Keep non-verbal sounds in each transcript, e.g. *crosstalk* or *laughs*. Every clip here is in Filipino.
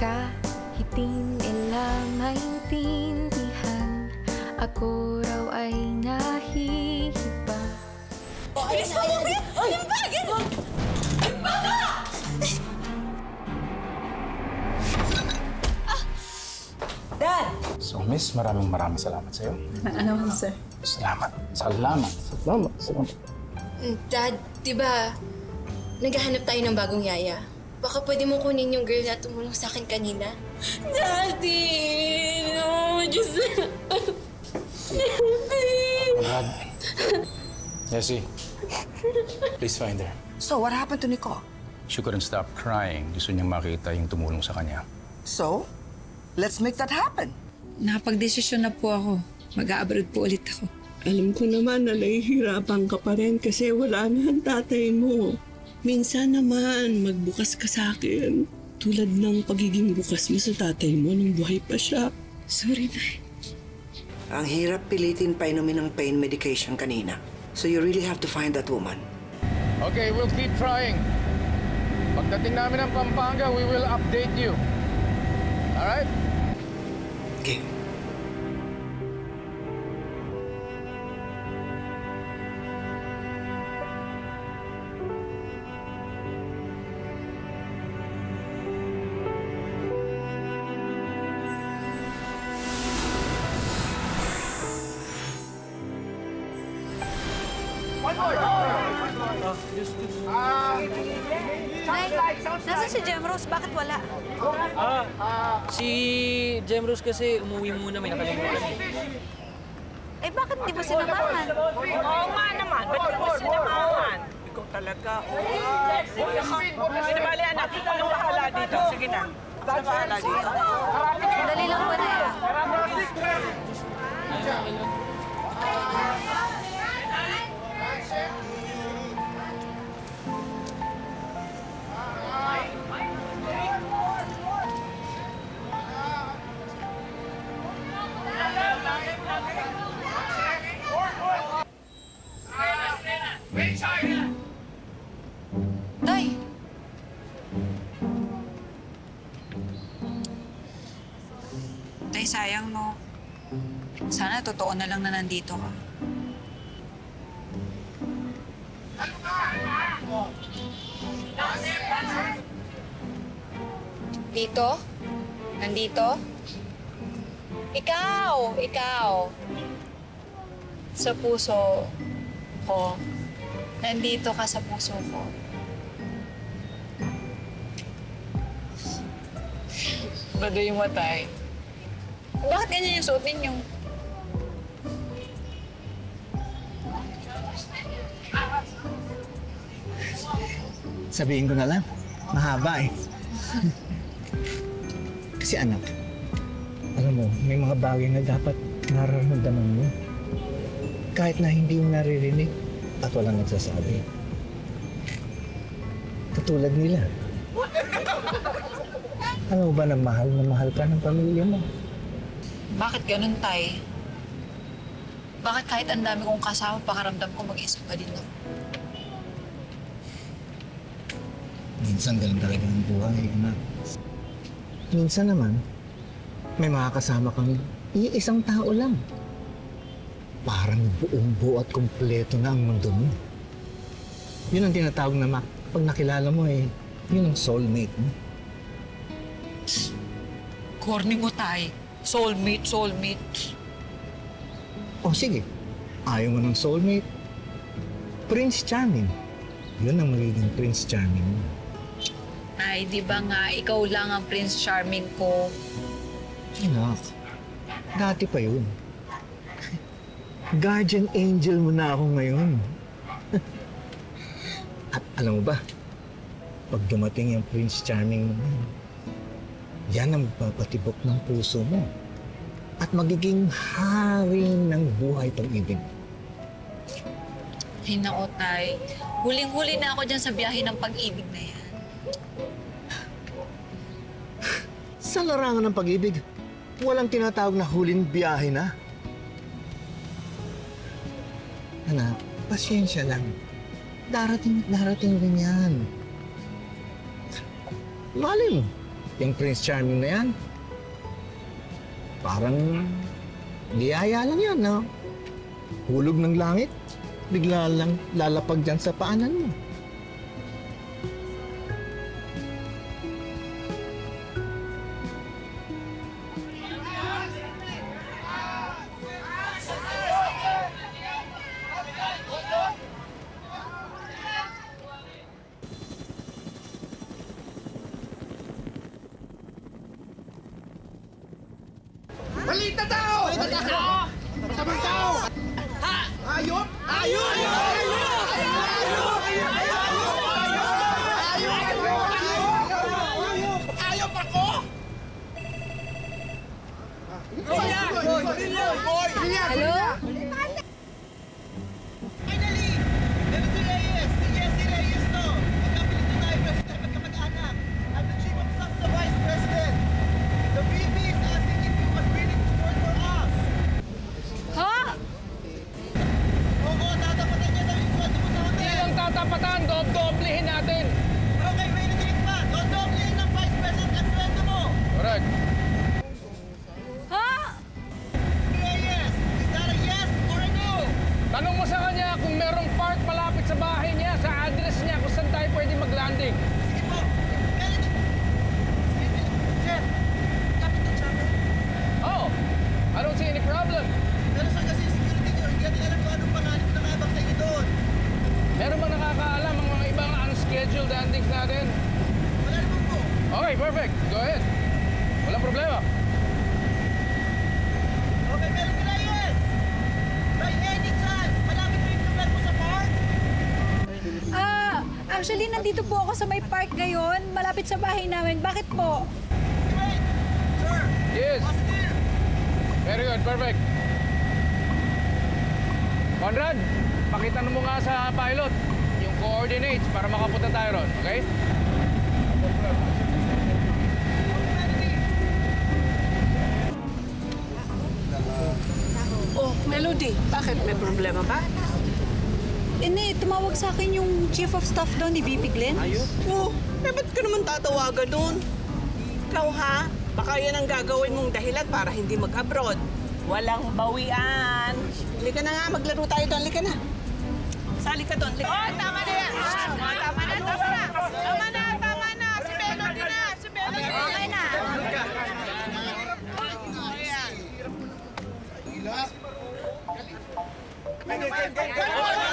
Kahit nila maintindihan Ako raw ay nahihiba Bilis mo, Bobby! Yung bag! Dad! So, miss, maraming maraming salamat sa'yo. Ano mo, sir? Salamat. Salamat. Salamat. Salamat. Dad, di ba, naghahanap tayo ng bagong yaya. Baka pwede mo kunin yung girl na tumulong sa akin kanina. Daddy! No, Diyos Brad. Jessie, please find her. So, what happened to Nicole? She couldn't stop crying. Gusto niyang makita yung tumulong sa kanya. So, let's make that happen. Napagdesisyon na po ako. Mag-a-abroad po ulit ako. Alam ko naman na nahihirapan ka pa rin kasi wala na ang tatay mo. Minsan naman, magbukas ka sa akin. Tulad ng pagiging bukas mo sa tatay mo nung buhay pa siya. Sorry, Nay. Ang hirap pilitin pa inumin ng pain medication kanina. So you really have to find that woman. Okay, we'll keep trying. Pagdating namin ng Pampanga, we will update you. All right? Okay. Nasaan si Gemrose? Bakit wala? Si Gemrose kasi umuwi muna, may nakalimutan eh. Bakit di mo sinamahan? Oo nga naman. Ba't ka mo sinamahan? Ikaw talaga. Oh. Sinabali anak, ikaw ang bahala dito. Sige na. Ikaw ang bahala dito. Dali lang po na yan. Tay! Tay, sayang no. Sana totoo na lang na nandito ka. Dito? Nandito? Ikaw! Ikaw! Sa puso ko. Nandito ka sa puso ko. Baduy mo, tay. Bakit ganyan yung suot ninyo? Sabihin ko na lang, mahaba eh. *laughs* Kasi anak, alam mo, may mga bagay na dapat nararamdaman mo. Kahit na hindi mo naririnig at walang nagsasabi. Katulad nila. *laughs* Alam mo ba na mahal na mahal ka ng pamilya mo? Bakit ganun, tay? Bakit kahit ang dami kong kasama, pakaramdam ko mag-isa pa din ako? Minsan ganun talaga ang buhay, anak. Minsan naman, may makakasama kang iisang tao lang. Parang buong buo at kumpleto na ang mundo mo. Yun ang tinatawag na mak- pag nakilala mo eh, yun ang soulmate mo. Corny mo, tay. Soulmate, soulmate. O sige, ayaw mo ng soulmate. Prince Charming. Yun ang magiging Prince Charming mo. Ay, di ba nga, ikaw lang ang Prince Charming ko. Anak, dati pa yun. Guardian angel mo na ako ngayon. *laughs* At alam mo ba, pag dumating yung Prince Charming mo yan ang magpapatibok ng puso mo. At magiging hari ng buhay pag-ibig. Ay, nako, tay. Huling-huli na ako dyan sa biyahe ng pag-ibig na yan. Sa larangan ng pag-ibig, walang tinatawag na huling biyahe na. Anak, pasyensya lang. Darating at darating rin yan. Mo, Yung Prince Charming na yan, parang liyaya lang yan, no? Hulog ng langit, bigla lang lalapag dyan sa paanan mo. Hello? Nandito po ako sa may park ngayon, malapit sa bahay namin. Bakit po? Sir! Yes. Positive! Very good, perfect. Conrad, pakita mo nga sa pilot yung coordinates para makapunta tayo ron, okay? Oh, Melody, bakit? May problema ba? Ini, tumawag sa akin yung chief of staff doon ni VP Glenn. Oh, eh ba't ka naman tatawagan nun? Ikaw ha? Baka yan ang gagawin mong dahilan para hindi mag-abroad. Walang bawian. Halika na nga, maglaro tayo doon. Halika na. Sali ka doon. Oh, tama na yan. Ah, tama na, tama na. Tama na, tama na. Si Melody na. Si Melody. Okay na. Ibon!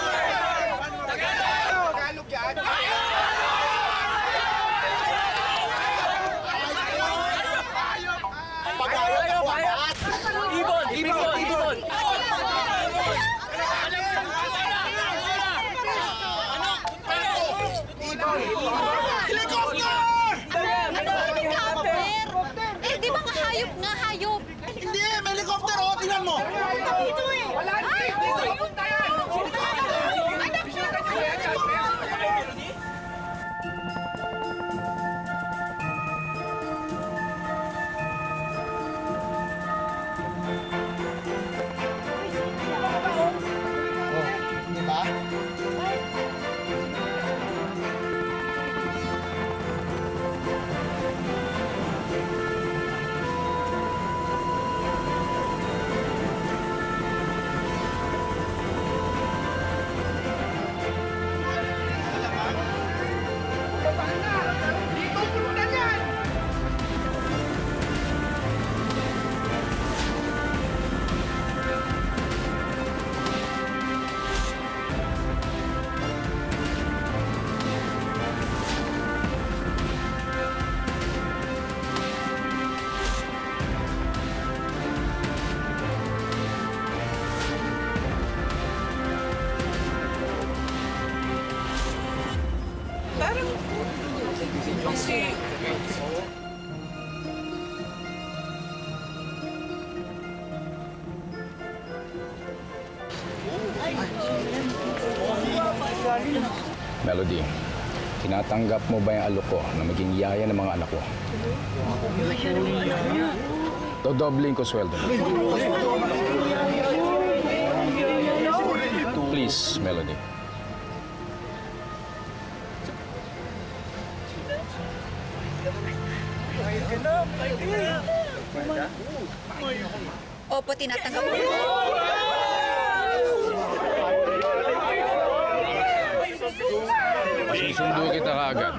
二十 tinatanggap mo ba yung alok ko na maging yaya ng mga anak ko? Dodobling ko sweldo. Please, Melody. Opo, tinatanggap ko. Masusundo kita kaagad.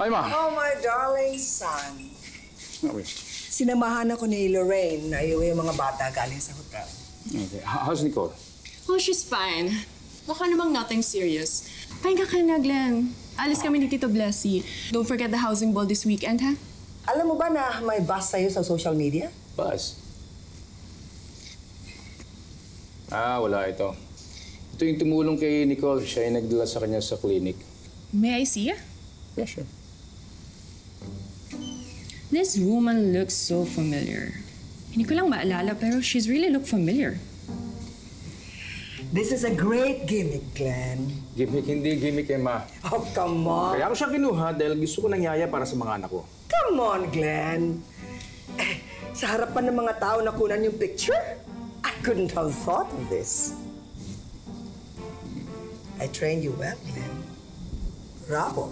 Hi, Ma. Oh, my darling son. Okay. Sinamahan ako ni Lorraine na iuwi yung mga bata galing sa hotel. Okay. How's Nicole? Oh, she's fine. Baka namang nothing serious. Pahinga ka na, Glenn. Alis kami ni Tito Blessy. Don't forget the housing ball this weekend, ha? Alam mo ba na may bus sa'yo sa social media? Buzz. Ah, wala ito. Ito yung tumulong kay Nicole. Siya yung nagdala sa kanya sa clinic. May I see ya? Yeah, sure. This woman looks so familiar. Hindi ko lang maalala, pero she's really look familiar. This is a great gimmick, Glenn. Gimmick, hindi gimmick kay Ma. Oh, come on. Kaya ako siya kinuha dahil gusto ko ng yaya para sa mga anak ko. Come on, Glenn. Eh, sa harapan ng mga tao na kunan yung picture, I couldn't have thought of this. I trained you well, Glenn. Bravo.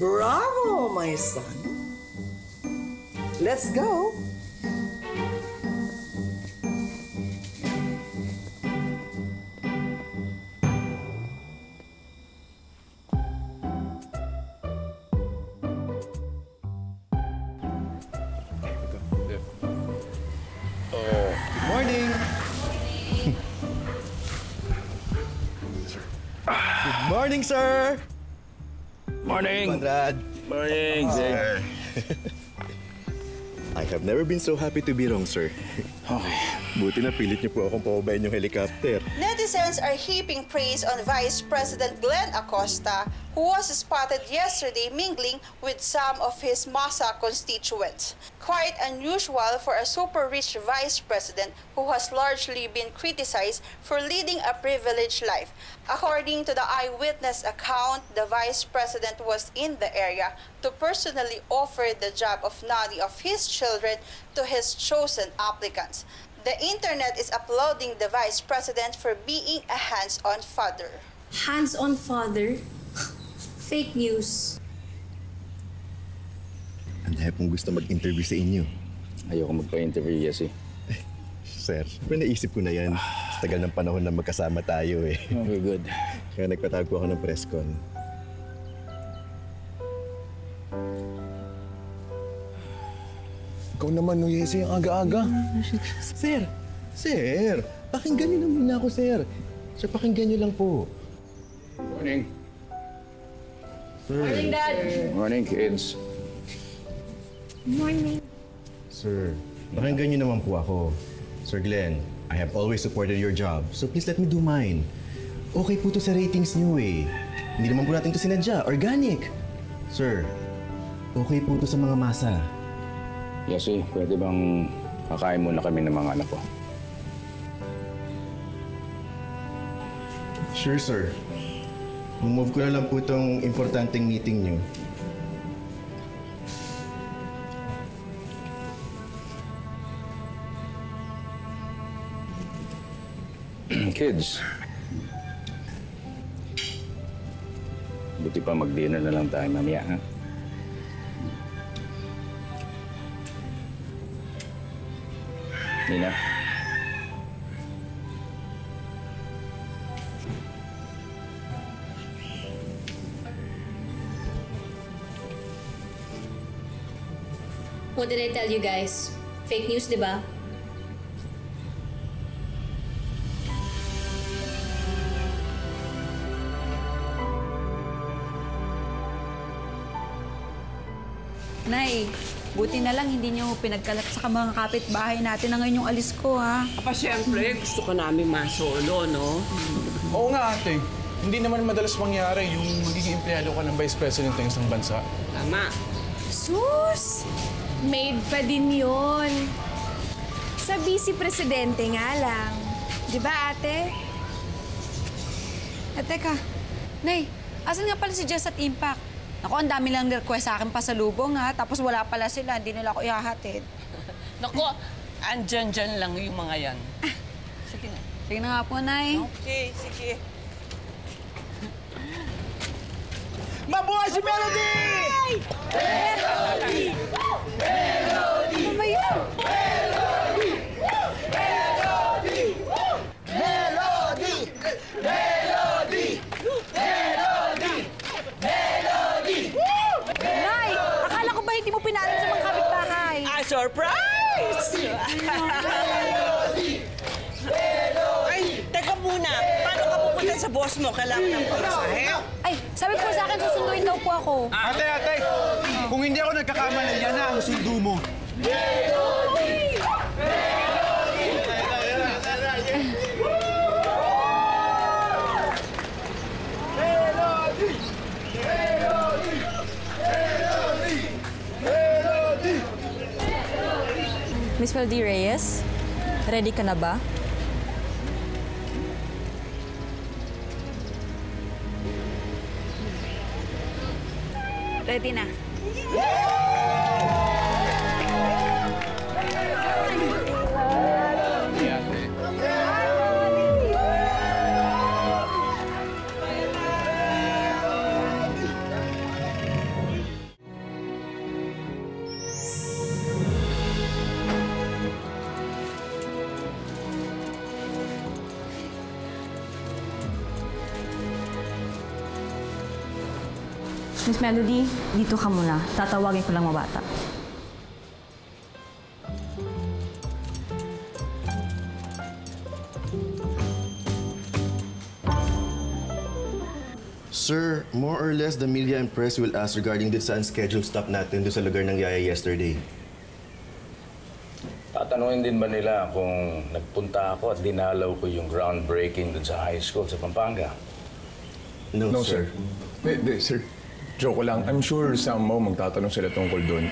Bravo, my son. Let's go. Good morning! Good morning, sir! Morning! Conrad! Morning, Sir. I have never been so happy to be wrong, sir. Okay. Buti na pilit niyo po akong pababayin yung helicopter. Netizens are heaping praise on Vice President Glenn Acosta, was spotted yesterday mingling with some of his Masa constituents. Quite unusual for a super rich vice president who has largely been criticized for leading a privileged life. According to the eyewitness account, the vice president was in the area to personally offer the job of nanny of his children to his chosen applicants. The internet is applauding the vice president for being a hands-on father. Hands-on father? Fake news. Ang dahil pong gusto mag-interview sa inyo. Ayoko magpa-interview kasi. *laughs* Sir, siyempre naisip ko na yan. Sa tagal ng panahon na magkasama tayo eh. Okay, good. *laughs* Kaya nagpatago ako ng press con. Ikaw naman, no, Yesi, ang aga-aga. *laughs* Sir! Sir! Pakinggan niyo na muna ako, sir. Sir, pakinggan niyo lang po. Morning. Sir. Morning, Dad. Morning, kids. Morning. Sir, pakinggan niyo naman po ako. Sir Glenn, I have always supported your job, so please let me do mine. Okay po to sa ratings niyo eh. Hindi naman po natin to sinadya. Organic. Sir, okay po to sa mga masa. Yasi, pwede bang kakain muna kami ng mga anak ko? Sure, sir. Move ko na lang po itong importanteng meeting niyo. *clears throat* Kids. Buti pa mag-dinner na lang tayo mamaya, ha? Nina. What did I tell you guys? Fake news, di ba? Nay, buti na lang hindi niyo pinagkalat sa mga kapitbahay natin na ngayon yung alis ko, ha? Pa siyempre, gusto ka namin masolo, no? Oo nga, ate. Hindi naman madalas mangyari yung magiging empleyado ka ng Vice President ng isang bansa. Tama. Sus! Made pa din yun. Sa vice presidente nga lang. Di ba, ate? Eh, teka. Nay, asan nga pala si Jess at Impact? Ako, ang dami lang request sa akin pa sa lubong, ha? Tapos wala pala sila, hindi nila ako ihahatid. *laughs* Naku, andyan-dyan lang yung mga yan. Sige na. Sige na nga po, Nay. Okay, sige. Mabuhay si Melody! Melody! Melody! Ano ba yun? Melody! Melody! Melody! Melody! Melody! Nay! Akala ko ba hindi mo pinalam sa mga kapitbahay? Ah, surprise! Ay, teka muna. Paano ka pupunta sa boss mo? Kailangan ng pamasahe? Ay, sabi po sa akin, susunduin daw po ako. Ate, ate! Kung hindi ako nagkakamali, yan na ang sundo mo. Miss Melody Reyes, ready ka na ba? Ready na. Miss Melody, dito ka muna. Tatawagin ko lang mabata. Sir, more or less the media and press will ask regarding dun sa unscheduled stop natin dun sa lugar ng Yaya yesterday. Tatanungin din ba nila kung nagpunta ako at dinalaw ko yung groundbreaking dun sa high school sa Pampanga? No, No, sir. Di, di, sir. Joke lang. I'm sure somehow magtatanong sila tungkol doon.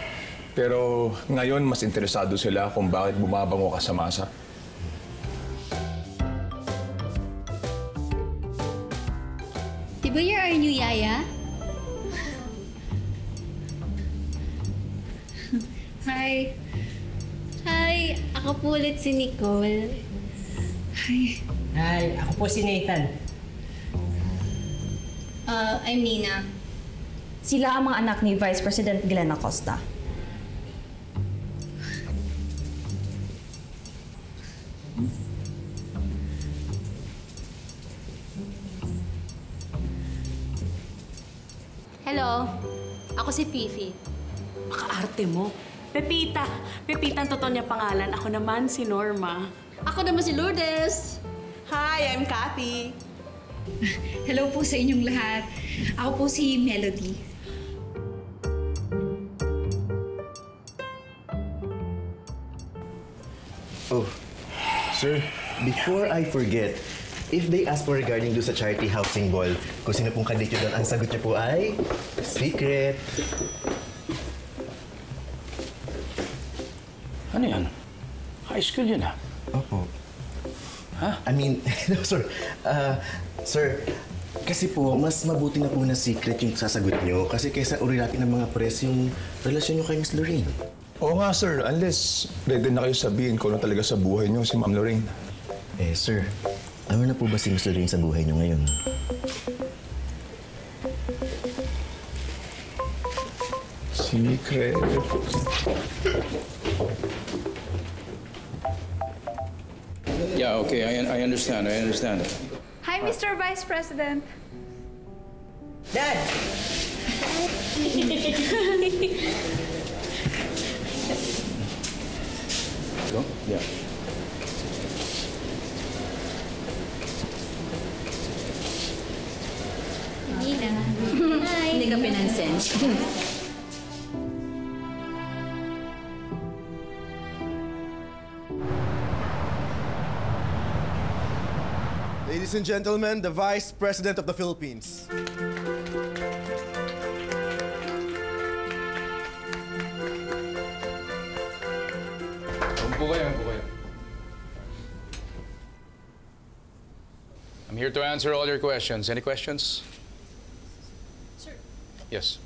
Pero ngayon, mas interesado sila kung bakit bumabango ka sa masa. Di ba you're our new yaya? *laughs* Hi. Hi, ako po ulit si Nicole. Hi. Hi, ako po si Nathan. Uh, I'm Nina. Sila ang mga anak ni Vice President Glenn Acosta. Hello. Ako si Fifi. Makaarte mo. Pepita. Pepita ang totoo niya pangalan. Ako naman si Norma. Ako naman si Lourdes. Hi, I'm Kathy. *laughs* Hello po sa inyong lahat. Ako po si Melody. Sir, before I forget, if they ask for regarding do sa charity housing ball, kung sino pong kandidato doon, ang sagot niyo po ay secret. Ano yan? High school yun ah. Opo. Ha? I mean, *laughs* no, sir. Ah, sir, kasi po, mas mabuti na po na secret yung sasagot niyo kasi kaysa urilatin ng mga press yung relasyon niyo kay Miss Lorraine. Oo nga, sir. Unless ready na kayo sabihin kung ano talaga sa buhay niyo si Ma'am Lorraine. Eh, sir, ano na po ba si Miss Lorraine sa buhay niyo ngayon? Secret. Yeah, okay, I, I understand, I understand. Hi, Mr. Vice President. Dad! *laughs* Yeah. Nina. Hi. Hindi ka pinansin. Ladies and gentlemen, the Vice President of the Philippines. I'm here to answer all your questions. Any questions? Sir. Yes.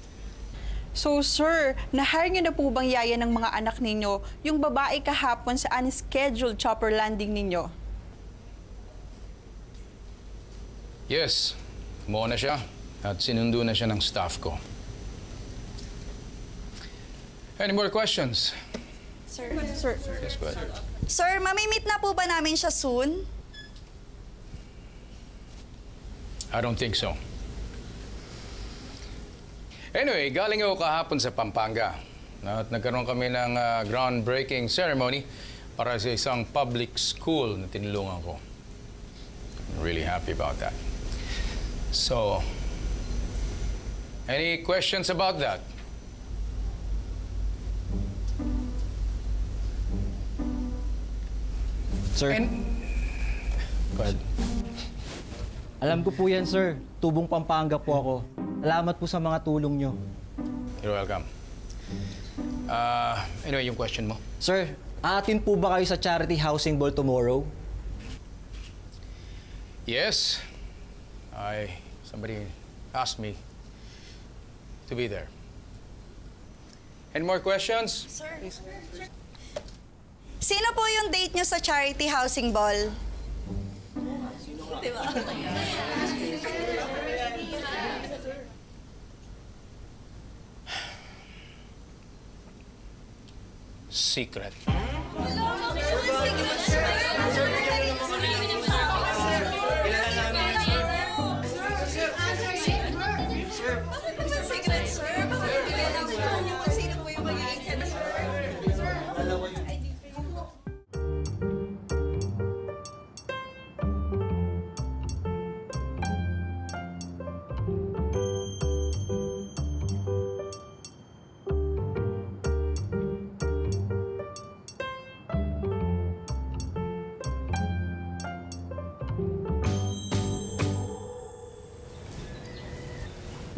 So, sir, na-hire niyo na po bang yaya ng mga anak ninyo yung babae kahapon sa unscheduled chopper landing ninyo? Yes. Kumuha na siya at sinundo na siya ng staff ko. Any more questions? Sir, sir. Yes, go ahead. Sir, mamimit na po ba namin siya soon? I don't think so. Anyway, galing ako kahapon sa Pampanga. At nagkaroon kami ng ah, groundbreaking ceremony para sa isang public school na tinulungan ko. I'm really happy about that. So, any questions about that? Sir. Go ahead. Alam ko po yan, sir. Tubong Pampanga po ako. Salamat po sa mga tulong nyo. You're welcome. Ah, anyway, yung question mo. Sir, aatin po ba kayo sa Charity Housing Ball tomorrow? Yes. I somebody asked me to be there. Any more questions? Sir, Sino po yung date niyo sa charity housing ball? Diba? Secret.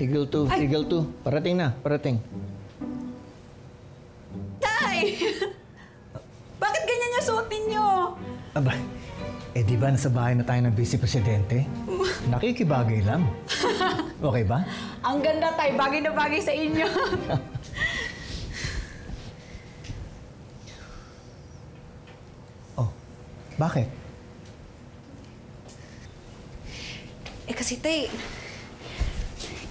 Eagle 2, Eagle 2. Parating na, parating. Tay! *laughs* Bakit ganyan yung suotin niyo? Aba, eh di ba nasa bahay na tayo ng Vice Presidente? *laughs* Nakikibagay lang. Okay ba? *laughs* Ang ganda, Tay. Bagay na bagay sa inyo. Bakit? eh kasi, Tay,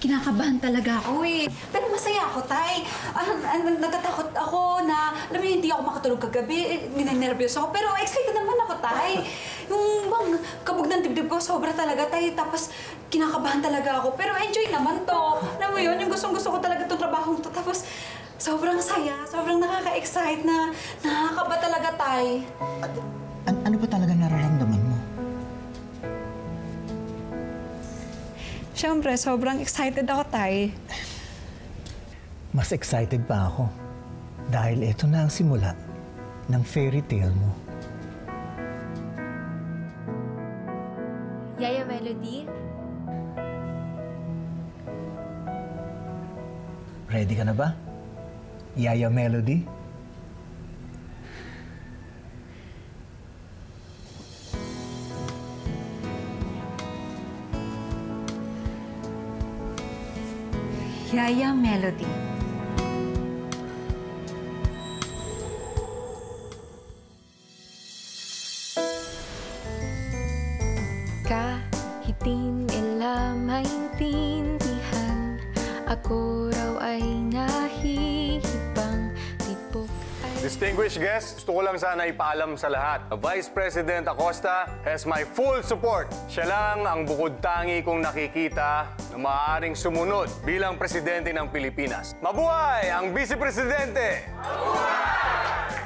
kinakabahan talaga ako eh. Pero masaya ako, Tay. Ah, ah, natatakot ako na, alam mo, hindi ako makatulog kagabi. Eh, Ninenervyos ako. Pero excited naman ako, Tay. *laughs* Yung bang kabog ng dibdib ko, sobra talaga, Tay. Tapos, kinakabahan talaga ako. Pero enjoy naman to. Alam mo yun, yung gustong-gusto ko talaga itong trabahong to. Tapos, sobrang saya, sobrang nakaka-excite na nakakaba talaga, Tay. An- ano ba talaga Siyempre, sobrang excited ako, Tay. Mas excited pa ako. Dahil ito na ang simula ng fairy tale mo. Yaya Melody? Ready ka na ba? Yaya Melody? Yaya Melody. Distinguished guests, gusto ko lang sana ipaalam sa lahat. Vice President Acosta has my full support. Siya lang ang bukod tangi kong nakikita na maaaring sumunod bilang presidente ng Pilipinas. Mabuhay ang Vice Presidente!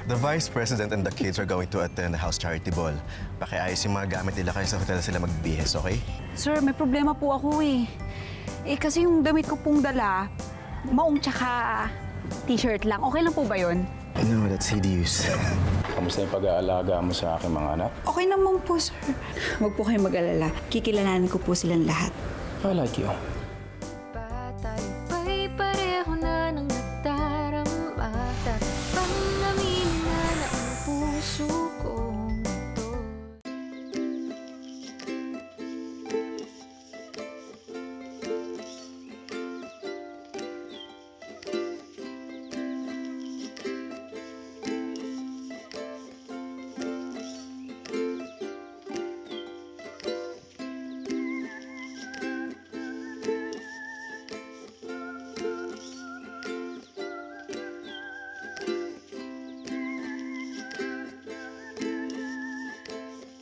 The Vice President and the kids are going to attend the house charity ball. Pakiayos yung mga gamit nila kayo sa hotel sila magbihis, okay? Sir, may problema po ako eh. Eh kasi yung damit ko pong dala, maong tsaka t-shirt lang. Okay lang po ba yun? No, that's hideous. Kamusta yung pag-aalaga mo sa aking mga anak? Okay naman po, sir. Huwag po kayo mag-alala. Kikilalanin ko po silang lahat. I like you.